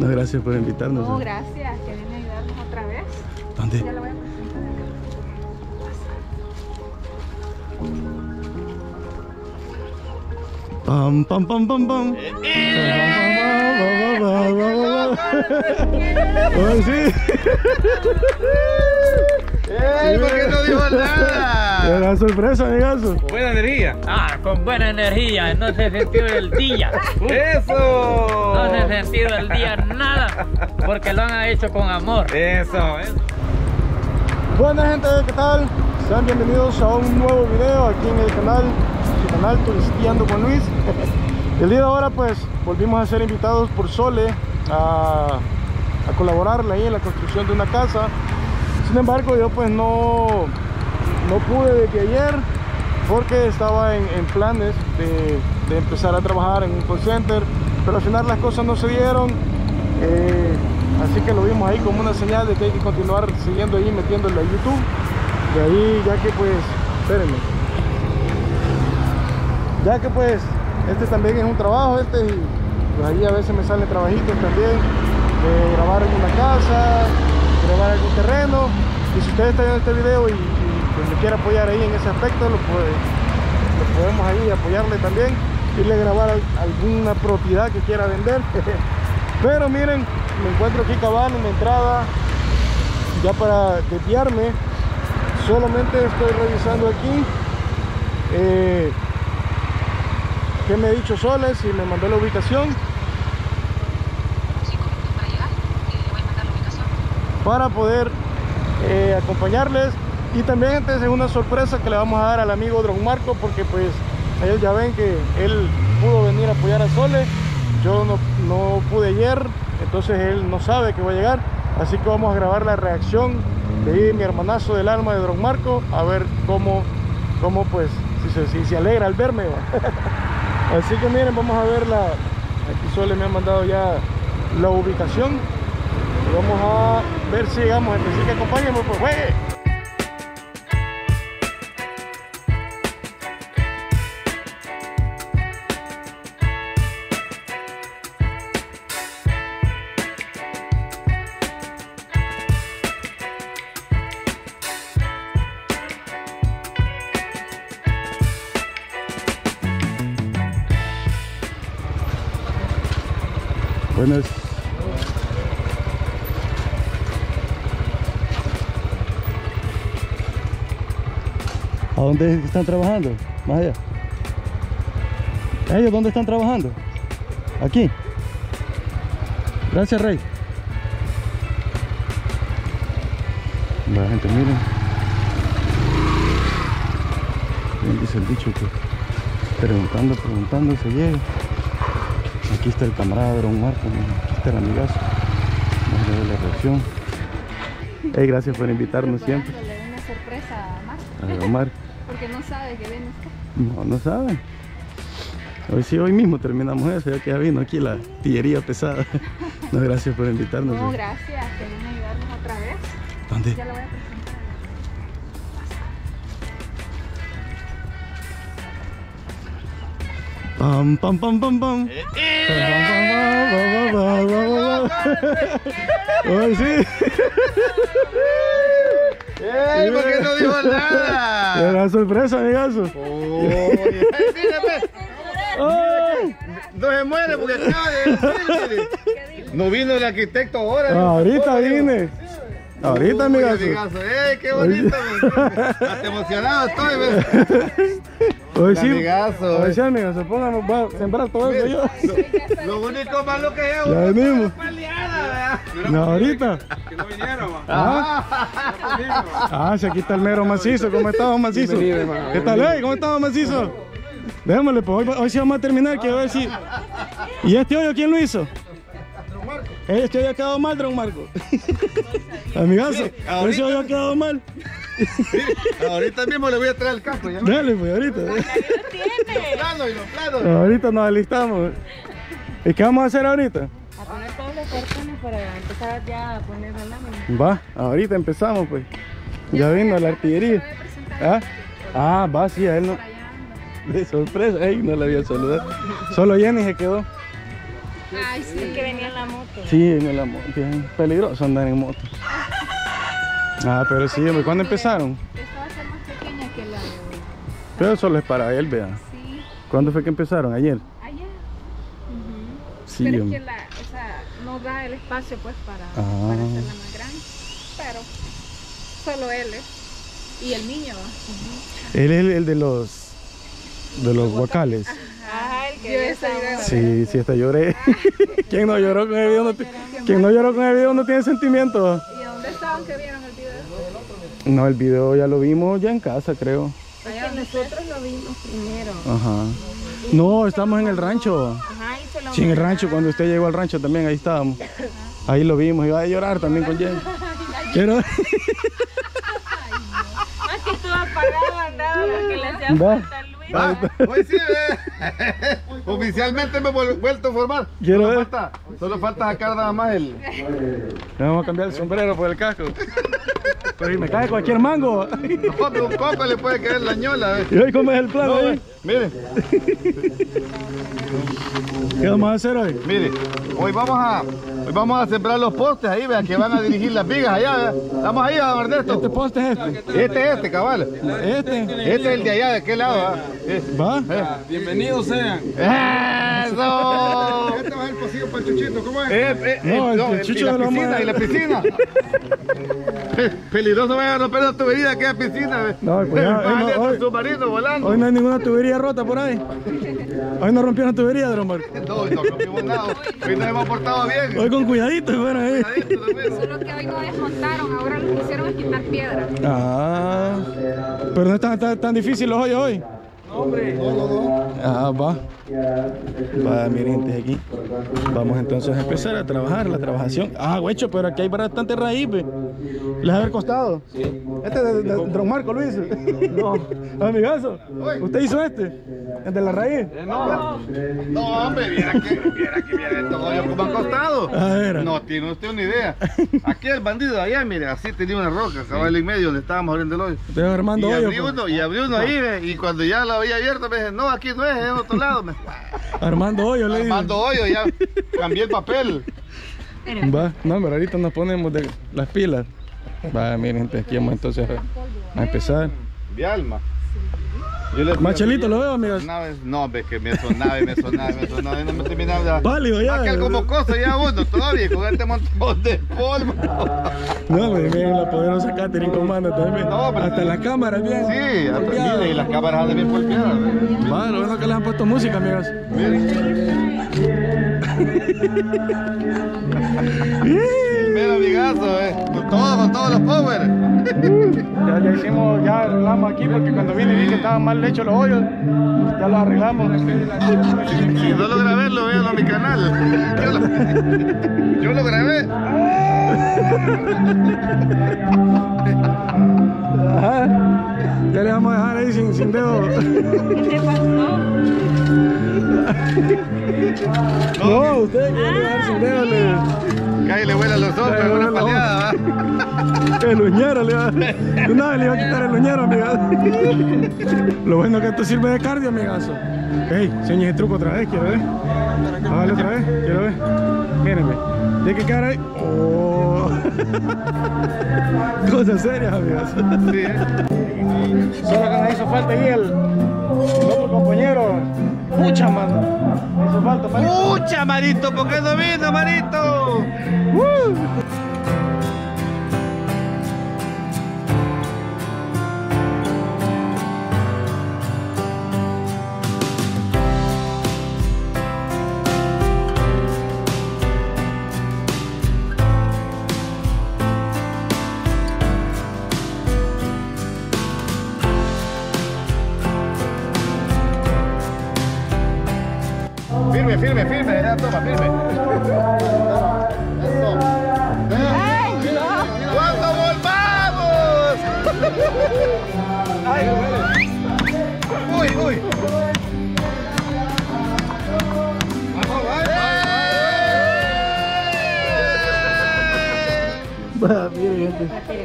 No, gracias por invitarnos. No, gracias, que viene a ayudarnos otra vez. ¿Dónde? Ya lo voy a presentar acá. Pam, pam, pam, pam, pam. Oh, sí. ¡Ey! ¿Por qué no dijo nada? Era sorpresa, amigazo. Buena energía. Ah, con buena energía, no se sentido el día. ¡Eso! No se ha sentido el día nada, porque lo han hecho con amor. Eso, eso. Buena gente, ¿qué tal? Sean bienvenidos a un nuevo video aquí en el canal, su canal Turisteando con Luis. El día de ahora pues volvimos a ser invitados por Sole a, a colaborarle ahí en la construcción de una casa. Sin embargo yo pues no, no pude desde ayer porque estaba en, en planes de, de empezar a trabajar en un call center, pero al final las cosas no se dieron. Eh, así que lo vimos ahí como una señal de que hay que continuar siguiendo ahí metiéndole a YouTube. De ahí ya que pues, espérenme. Ya que pues este también es un trabajo, este y pues ahí a veces me salen trabajitos también de grabar en una casa, grabar en algún terreno. Y si ustedes están viendo este video y, y, pues me quiere apoyar ahí en ese aspecto, lo, podemos ahí apoyarle también, irle a grabar al- alguna propiedad que quiera vender. Pero miren, me encuentro aquí cabal en la entrada, ya para desviarme, solamente estoy revisando aquí. eh, qué me ha dicho Soles y me mandó la ubicación para poder eh, acompañarles y también entonces es una sorpresa que le vamos a dar al amigo Don Marco porque pues ellos ya ven que él pudo venir a apoyar a Sole yo no, no pude ayer entonces él no sabe que va a llegar así que vamos a grabar la reacción de mi hermanazo del alma de Don Marco a ver cómo, cómo pues si se, si se alegra al verme. Así que miren, vamos a ver la. Aquí Sole me ha mandado ya la ubicación. Vamos a ver si llegamos. Así que acompáñenme, pues, güey. Buenas. Dónde están trabajando? Más allá. ¿Ellos dónde están trabajando? Aquí. Gracias, Rey. La gente, miren. Bien dice el dicho que preguntando, preguntando se llega. Aquí está el camarada de Don Marco, aquí está el amigazo. Vamos a ver la reacción. Hey, gracias por invitarnos siempre. Una sorpresa a Marco, A Don Marco. No sabe que viene usted. No, no saben. Hoy sí, hoy mismo terminamos eso, ya que ya vino aquí la tillería pesada. No, gracias por invitarnos. No, eh. gracias, que viene a ayudarnos otra vez. ¿Dónde? Ya lo voy a presentar. Pam, pam, pam, pam, pam. Pam, pam, pam, pam, pam, pam, pam, pam. Hoy sí. ¡Ey! ¿Por qué no dijo nada? Era sorpresa, amigazo. Oye, Ay. No se muere porque acaba de decir. No vino el arquitecto ahora. Ah, Ahorita vine. Ahorita, amigazo. ¡Ey, qué bonito! Hasta emocionado estoy. Hoy sí. Amigazo. Hoy sí, amigazo. Pónganme, voy a sembrar todo eso yo. Lo único malo que es Ya venimos. paliada, No, ahorita. Que no vinieron, va. Ah, ah, si aquí está el mero macizo. ¿Cómo estamos, macizo? ¿Qué tal, eh? ¿Cómo estamos, macizo? Démosle, pues hoy, hoy sí vamos a terminar. Quiero ver si. ¿Y este hoyo quién lo hizo? Este hoyo ha quedado mal, Don Marco. Amigazo, ese hoyo ha quedado mal. Ahorita mismo le voy a traer el casco. Ya Dale, pues ahorita. Los planos y los planos. Ahorita nos alistamos. ¿Y qué vamos a hacer ahorita? A poner todos los cartones para empezar ya a poner la lámina. Va, ahorita empezamos pues. Ya vino la artillería. ¿Ah? Ah, va, sí, a él no. De sorpresa, ey, no le había saludado. Solo Jenny se quedó. Ay, sí, que venía en la moto. Sí, en el amor, bien peligroso andar en moto. Ah, pero sí, hombre, ¿cuándo empezaron? Esta va a ser más pequeña que la de Pero solo es para él, vea. Sí, ¿Cuándo fue que empezaron? ¿Ayer? ayer. Sí, pero es que la, esa, no da el espacio pues para, Ah. para hacerla más grande. Pero solo él es. Y el niño. Él es el, el de los de los guacales. Ajá, el que esa video. Sí, sí, hasta lloré. ¿Quién no lloró con el video? No ¿Quién no lloró con el video no tiene sentimiento? ¿Y dónde estaban que vieron el video? No, el video ya lo vimos ya en casa, creo. Allá nosotros lo vimos primero. Ajá. No, estamos en el rancho. Ajá, y se lo Sí, en el rancho, cuando usted llegó al rancho también, ahí estábamos. Ahí lo vimos, iba a llorar también con Jenny. Quiero... Más que estuvo apagado andaba porque le hacía falta a Luis. Hoy sí, ve. Oficialmente me he vuel- vuelto a formar. Quiero solo, ver. falta, solo falta sacar nada más el. Le vamos a cambiar el sombrero por el casco. Pero me cae cualquier mango. No, pero un coco le puede caer la ñola. ¿Y hoy cómo es el plan? No, ahí? ve, mire, ¿Qué vamos a hacer hoy? mire. Hoy vamos a, hoy vamos a sembrar los postes ahí, vea, que van a dirigir las vigas allá. vea. Estamos ahí, a Ernesto. ¿Este poste es este? Este, este, cabal. ¿Este? Este es el de allá, de aquel lado. ¿va? Eh, ¿Va? Bienvenidos sean. ¡Eso! Este va a ser el pasillo para el chuchito, ¿cómo es? Eh, eh, No, eh, el- no, el y chucho la lo vamos piscina, a- y la piscina. Eh, Peligroso vaya a romper la tubería que es piscina. No, cuidado, Va a eh, no, salir hoy- el submarino volando. Hoy no hay ninguna tubería rota por ahí. Hoy no rompieron tubería, Dromar. No, hoy no rompimos nada. Hoy nos hemos portado bien. Hoy con cuidadito, bueno, también. Solo que hoy no desmontaron, ahora lo que hicieron es quitar piedra. Ah, pero no es tan, tan, tan difícil los hoyos hoy. Ah, va. Va, miren, gente, aquí. Vamos entonces a empezar a trabajar la trabajación. Ah, huecho, pero aquí hay bastante raíz, ve. ¿Les ha haber costado? Sí. Este es de, de, de Don Marco, lo hizo. No. Amigazo, ¿usted hizo este? ¿El de la raíz? No, hombre, viera que, viera que, viera estos hoyos como han costado. A ver. No tiene usted una idea. Aquí el bandido de allá, mire, así tenía una roca, cabal en medio donde estábamos abriendo el hoyo. Estoy armando Y hoyo. abrí pues. uno, y abrí uno ahí, ve, y cuando ya lo había abierto, me dije, no, aquí no es, es otro lado. Me, Armando hoyo, le digo. armando hoyo, ya cambié el papel. Va, no, pero ahorita nos ponemos de las pilas. Va, miren, gente, aquí vamos entonces a, a empezar. De alma. Le Machelito, ¿lo veo, amigos? Naves, no, ve que me sonaba me sonaba me sonaba no me terminaba. Pálido ya. Aquel como cosa ya uno todavía con este montón de polvo. No, pero miren la poderosa Catherine con mano también. No, pero- Hasta las cámaras bien. Sí, hasta mire, y las cámaras andan bien golpeadas. bueno que les han puesto música, amigos. Mero amigazo, eh. Con todo, con todos los power. Ya, ya hicimos, ya arreglamos aquí porque cuando vine vi que estaban mal hechos los hoyos. Ya los arreglamos. Si no lo grabé, lo veo en mi canal. Yo lo, yo lo grabé. Ajá. Ya le vamos a dejar ahí sin, sin dedo. ¿Qué te pasó? No, usted que dejar sin dedo. Y le vuelan los Le es una paleada, ¿va? El uñero le va Una vez le iba a quitar el uñero, amigas. Lo bueno que esto sirve de cardio, amigazo. Ey, enseñe el truco otra vez, quiero ver. Hágale otra vez, quiero ver. Mírenme. Tiene que quedar ahí. Oh. Cosas serias, amigas. Sí, eh. Solo que nos hizo falta ahí el, el otro compañero. Mucha mano. Falta. ¡Pucha, Marito! ¿Por qué no vino, Marito? Firme,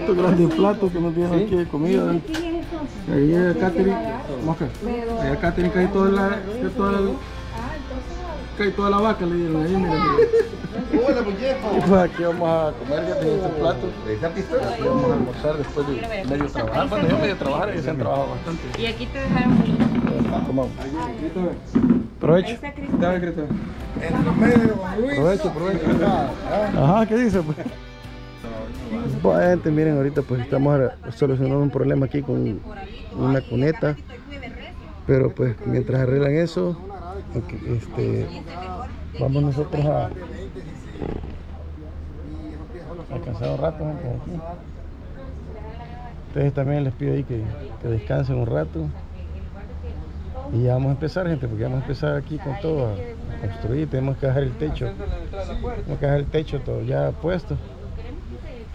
Estos grandes platos que nos tienen aquí de comida. Ahí es Catherine. Mosca. Que hay toda la. que toda la- cae toda la vaca, le dieron ahí, mira. Hola, muñeco. Y pues aquí vamos a comer ya en este plato. ¿De esa pistola? Y vamos a almorzar después de medio trabajar. Bueno, yo medio trabajar, ellos se han trabajado bastante. Y aquí te dejaron Comamos. Provecho. Cristo. Provecho, provecho. Ajá, ¿qué dice? Pues? Bueno, gente, miren, ahorita pues estamos solucionando un problema aquí con una cuneta. Pero pues mientras arreglan eso, este, vamos nosotros a, a un rato, aquí. Ustedes también les pido ahí que, que descansen un rato. Y ya vamos a empezar, gente, porque vamos a empezar aquí con todo a construir. Tenemos que dejar el techo. Tenemos que dejar el techo todo ya puesto.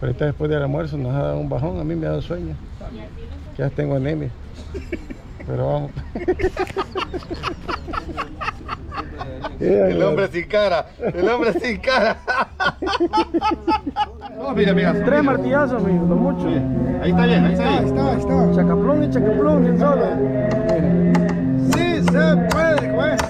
Pero ahorita después del almuerzo nos ha dado un bajón, a mí me ha dado sueño. Ya tengo anemia. Pero vamos. El hombre sin cara. El hombre sin cara. No, mira, mira. Tres martillazos, amigo, no mucho. Ahí está bien, ahí está bien. Está, está. Chacaplón y chacaplón, bien solo. Sí se puede, pues.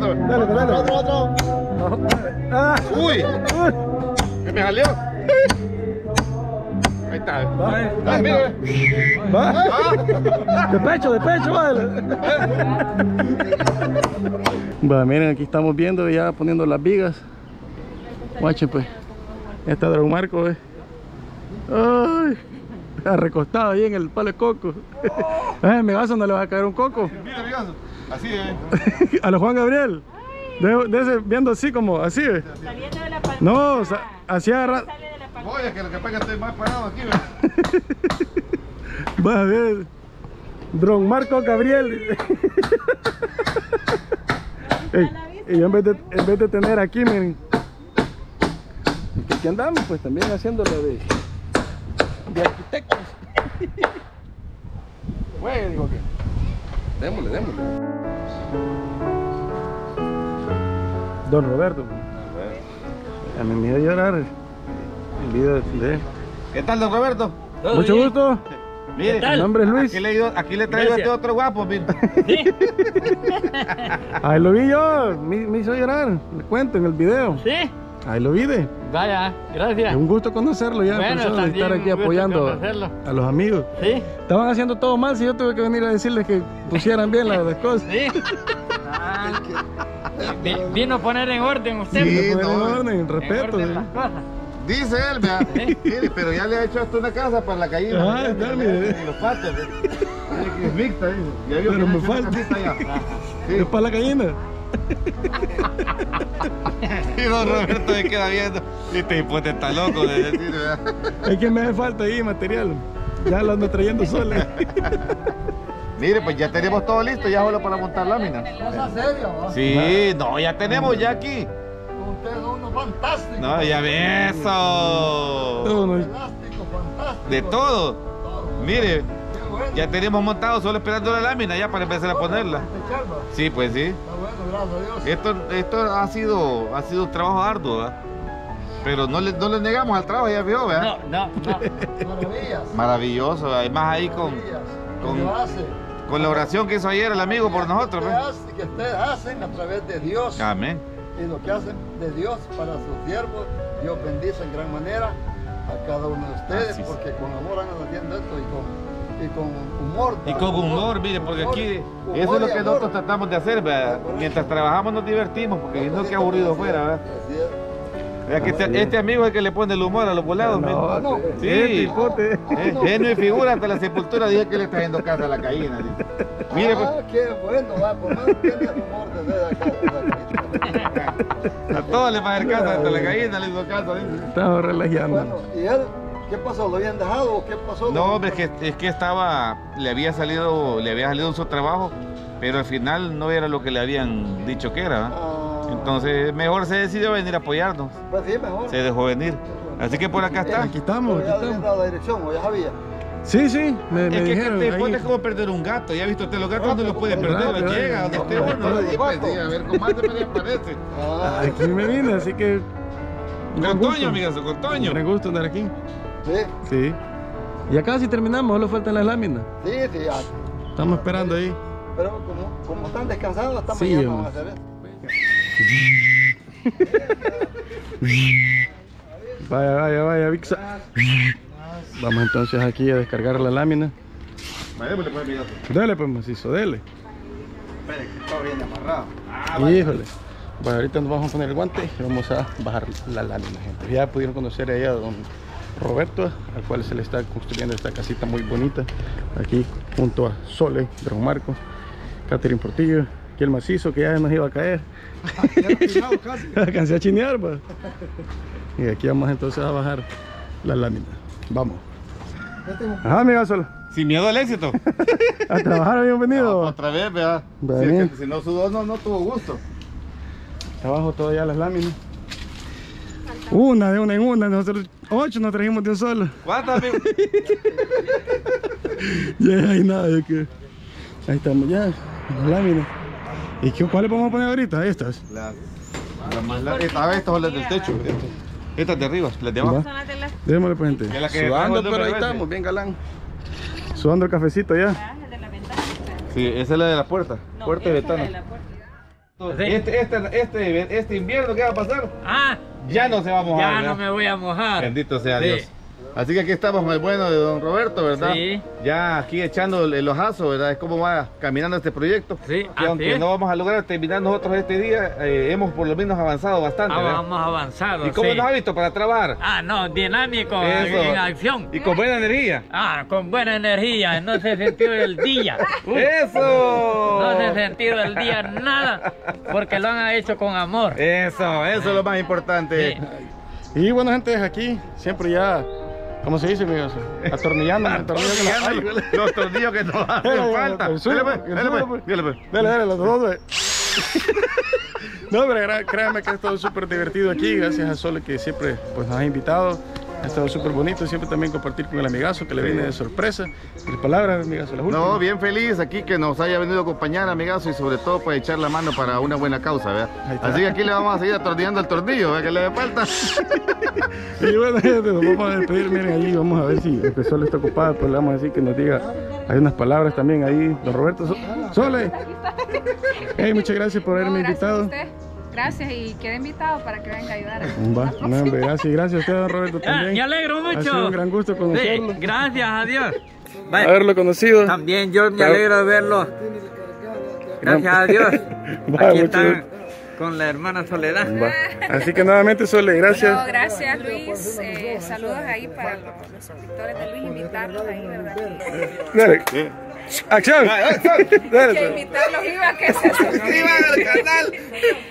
Otro. Dale, dale. Otro, otro. Ah, Uy, uy. me salió. Ahí está. Ah, mira. Va. Ah. De pecho, de pecho, vale. Va, miren, aquí estamos viendo ya poniendo las vigas. Guachen, pues. Está Don Marco, eh. Ay, está recostado ahí en el palo de coco. Eh, me vas no le va a caer un coco. Mira, mira. Así es. A los Juan Gabriel. De, de ese, viendo así como, así, eh. Saliendo de la pantalla. No, o sea, pantalla. Voy, es que lo que pasa es que estoy más parado aquí, ¿verdad? Va a ver. Don Marco Gabriel. Ey, y yo en vez, de, en vez de tener aquí, miren. Aquí andamos, pues también haciéndolo de, de arquitectos. Güey, digo que. Démosle, démosle. Don Roberto. A mí me dio a llorar el video de de él. ¿Qué tal, don Roberto? ¿Todo Mucho bien? gusto. Mire. Mi nombre es Luis. Aquí le, digo- aquí le traigo a este otro guapo, mire. ¿Sí? Ahí lo vi yo. Me, me hizo llorar. Le cuento en el video. ¿Sí? Ahí lo vi de. Vaya, gracias. Es un gusto conocerlo ya, en Bueno, persona, estar aquí apoyando a los amigos. ¿Sí? Estaban haciendo todo mal si yo tuve que venir a decirles que pusieran bien las, las cosas. ¿Sí? Ah, vi- vino a poner en orden usted. Sí, en no, orden, en respeto. orden ¿sí? las cosas. Dice él, vea. Mire, pero ya le ha hecho hasta una casa para la gallina. Ah, está, mire. Y los patos. que es mixta, dice. Ya vio Pero que me falta. Es para la gallina. Y don Roberto me queda viendo. Este hipote está loco de decir, ¿verdad? Es que me hace falta ahí material. Ya lo ando trayendo solo. Mire, pues ya tenemos todo listo, ya solo para montar láminas. Sí, no, ya tenemos ya aquí. Ustedes son unos fantásticos. No, ya ve eso. No- Fantástico, fantástico. De todo. Mire, ya tenemos montado, solo esperando la lámina ya para empezar a ponerla. Sí, pues sí. Está bueno. Esto, esto ha sido ha sido un trabajo arduo, ¿verdad? Pero no le, no le negamos al trabajo, ya vio, ¿verdad? No, no, no. Maravillas. Maravilloso, además ahí con, con- con la oración que hizo ayer el amigo por nosotros. Que, ustedes hacen a través de Dios. Amén. Y lo que hacen de Dios para sus siervos, Dios bendice en gran manera a cada uno de ustedes, Así porque con amor han haciendo esto y con, y con humor. Y con humor, mire, porque Humor, aquí humor eso es lo que amor. nosotros tratamos de hacer, ¿verdad? Mientras trabajamos nos divertimos, porque no que aburrido fuera, ¿verdad? Es. Que este, este amigo es el que le pone el humor a los volados, mire. No, no. Sí. Eh, genio y figura hasta la sepultura dije que le está haciendo casa a la gallina. dice. Mire, pues, Ah, qué bueno, va, por más que humor desde acá. desde acá. a todos les va a hacer casa, hasta la gallina le hizo casa. dice. Estamos relajando. Bueno, ¿y él qué pasó? ¿Lo habían dejado o qué pasó? No, hombre, es que, es que estaba, le había salido, le había salido su trabajo, pero al final no era lo que le habían dicho que era. Ah, Entonces, mejor se decidió venir a apoyarnos. pues sí, mejor. Se dejó venir. Así que por acá está. Aquí estamos, aquí ya le habían estamos. dado la dirección, o ya sabía. Sí, sí, me, Es me que, que dijeron. te ahí. pones como perder un gato. Ya ha visto usted los gatos no los puede perder. Llega donde esté uno. Pues, a ver cómo me aparece. Ah, Aquí me vine, así que. Con. Toño, amigazo, con Toño. gran gusto andar aquí. Sí. Sí. Ya casi terminamos, solo faltan las láminas. Sí, sí, ya. Estamos esperando ahí. Pero como, como están descansados, esta Sí, mañana vamos a hacer. Vaya, vaya, vaya, Vixa. Vamos entonces aquí a descargar la lámina. Dele pues macizo, dele. Esperen, que está bien amarrado. Híjole. Bueno, ahorita nos vamos a poner el guante y vamos a bajar la lámina, gente. Ya pudieron conocer ahí a don Roberto, al cual se le está construyendo esta casita muy bonita. Aquí junto a Sole, Don Marco, Catherine Portillo, aquí el macizo que ya nos iba a caer. Alcancé a chinear, pues. Y aquí vamos entonces a bajar la lámina. Vamos. Ajá, amiga Sol. Sin miedo al éxito. A trabajar, bienvenido. Otra vez, vea. Si, es bien. que si no sudó, no, no tuvo gusto. Abajo todavía las láminas. Una de una en una, nosotros ocho nos trajimos de un solo. ¿Cuántas, amigo? Ya hay nada, que. Ahí estamos ya, las láminas. ¿Y qué, cuáles vamos a poner ahorita? Estas. Las, las más largas. Esta- Estas son las del techo. Estas, estas de arriba, las de abajo. Va. Son las de las Démosle pues gente. Es la que Sudando, pero ahí estamos, bien galán. Sudando el cafecito ya. de la ventana. Sí, esa es la de la puerta. puerta y ventana. Este, este, este, este invierno, ¿qué va a pasar? Ah, Ya no se va a mojar. ya ¿verdad? no me voy a mojar. Bendito sea Sí. Dios. Así que aquí estamos con el bueno de don Roberto, ¿verdad? Sí. Ya aquí echando el ojazo, ¿verdad? Es como va caminando este proyecto. Sí, así aunque es. no vamos a lograr terminar nosotros este día, eh, hemos por lo menos avanzado bastante. Ah, ¿verdad? vamos avanzado. ¿Y cómo sí. nos ha visto para trabajar? Ah, no, dinámico, Eso. en acción. Y con buena energía. Ah, con buena energía, no se sintió el día. ¡Eso! No se ha sentido el día nada, porque lo han hecho con amor. Eso, eso es lo más importante. Sí. Y bueno, gente, aquí siempre ya, ¿cómo se dice, amigos? Atornillando, atornillando Los tornillos que nos hacen Dale, falta. sur, Dale, pues, dale, pues, pues. dale. Dale, dale, los dos. No, pero créanme que ha estado súper divertido aquí, gracias a Sole que siempre pues, nos ha invitado. Ha estado súper bonito, siempre también compartir con el amigazo que le viene de sorpresa. Y palabras, amigazo, las últimas. No, bien feliz aquí que nos haya venido a acompañar, amigazo, y sobre todo para echar la mano para una buena causa, ¿verdad? Ahí. Así que aquí le vamos a seguir atornillando el tornillo, ¿verdad? Que le dé falta. Y bueno, gente, nos vamos a despedir, miren allí, vamos a ver si el Sole está ocupado, pues le vamos a decir que nos diga, hay unas palabras también ahí, don Roberto So- Sole. Hey, muchas gracias por haberme No, gracias a invitado. usted. Gracias y queda invitado para que venga a ayudar. Va, no, hombre, gracias, gracias a usted, don Roberto, también. me alegro mucho. Ha sido un gran gusto Sí, conocerlo. gracias a Dios. Vaya, Haberlo conocido. También yo me Claro. alegro de verlo. Gracias a Dios. Aquí están gusto. con la hermana Soledad. Va. Así que nuevamente, Sole, gracias. No, gracias Luis. Eh, saludos ahí para los, suscriptores de Luis, invitarlos ahí, ¿verdad? Dale. ¡Acción! que invitarlos iba a que se suscriban al canal.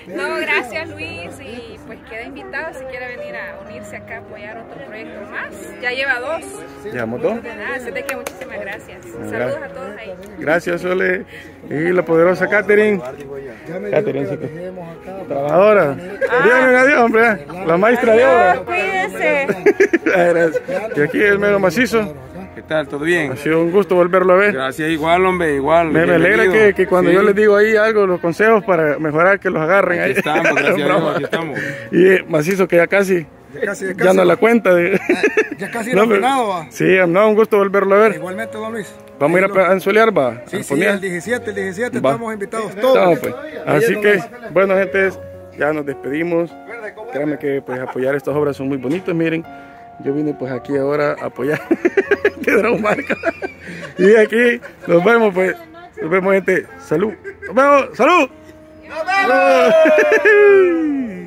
No, gracias Luis y pues queda invitado si quiere venir a unirse acá a apoyar otro proyecto más. Ya lleva dos. Llevamos dos. Ah, así de que muchísimas gracias. Saludos a todos ahí. Gracias, Sole. Y la poderosa Catherine. Catherine, sí que. Trabajadora. Díganle adiós, hombre. La maestra de obra. Cuídense. Gracias. Y aquí el mero macizo. ¿Qué tal? ¿Todo bien? Ha sido un gusto volverlo a ver. Gracias, igual, hombre, igual. Me, me alegra que, que cuando Sí. yo les digo ahí algo, los consejos para mejorar, que los agarren ahí. Aquí estamos, gracias a Dios, aquí estamos. Y eh, macizo que ya casi, Ya casi, ya ya casi. no la cuenta. De... Ya casi No, pero- nada, va. Sí, no, un gusto volverlo a ver. Igualmente, don Luis. Vamos a ir a, pe- a ensolear, va. Sí, sí, el 17, el 17 Va. estamos invitados todos. Estamos, pues. Así que, bueno, gente, ya nos despedimos. Créanme que pues apoyar estas obras son muy bonitas, miren. Yo vine pues aquí ahora a apoyar Pedro Marca. Y aquí nos vemos pues. Nos vemos gente. Salud. Nos vemos. Salud. Nos vemos.